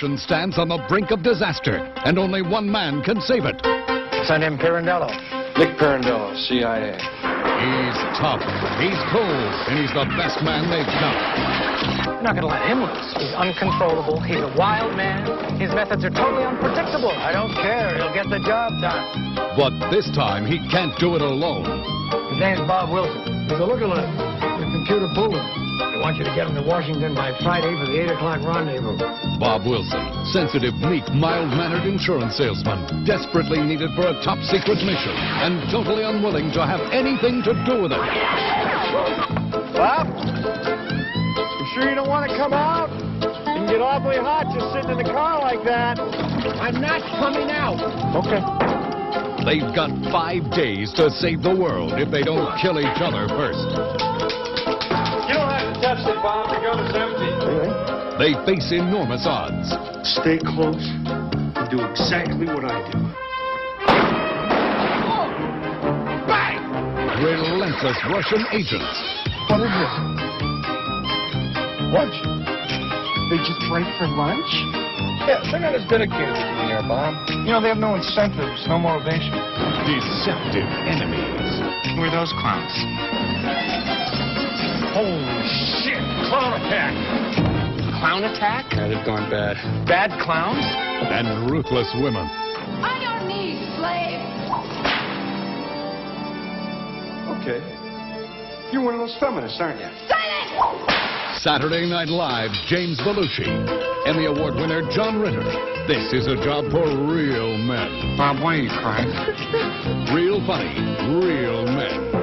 stands on the brink of disaster, and only one man can save it. Send him Pirandello. Nick Pirandello, CIA. He's tough, he's cool, and he's the best man they've got. You're not going to let him loose. He's uncontrollable. He's a wild man. His methods are totally unpredictable. I don't care. He'll get the job done. But this time, he can't do it alone. His name's Bob Wilson. He's a lookalike. The computer pulled him. I want you to get him to Washington by Friday for the 8 o'clock rendezvous. Bob Wilson, sensitive, meek, mild-mannered insurance salesman, desperately needed for a top-secret mission, and totally unwilling to have anything to do with it. Bob? You sure you don't want to come out? You can get awfully hot just sitting in the car like that. I'm not coming out. Okay. They've got five days to save the world if they don't kill each other first. You don't have to touch the gun is empty. They face enormous odds. Stay close and do exactly what I do. Bang! Relentless Russian agents. What is this? Lunch. They just break for lunch? Yeah, they got a bit of candy in there, Bob. You know, they have no incentives, no motivation. Deceptive enemies. Who are those clowns? Holy shit! Clown attack! Clown attack? Yeah, they've gone bad. Bad clowns? And ruthless women. I don't need slaves! Okay. You're one of those feminists, aren't you? Silence! Saturday Night Live's James Belushi, Emmy Award winner John Ritter. This is a job for real men. Bob, why are you crying? real funny, real men.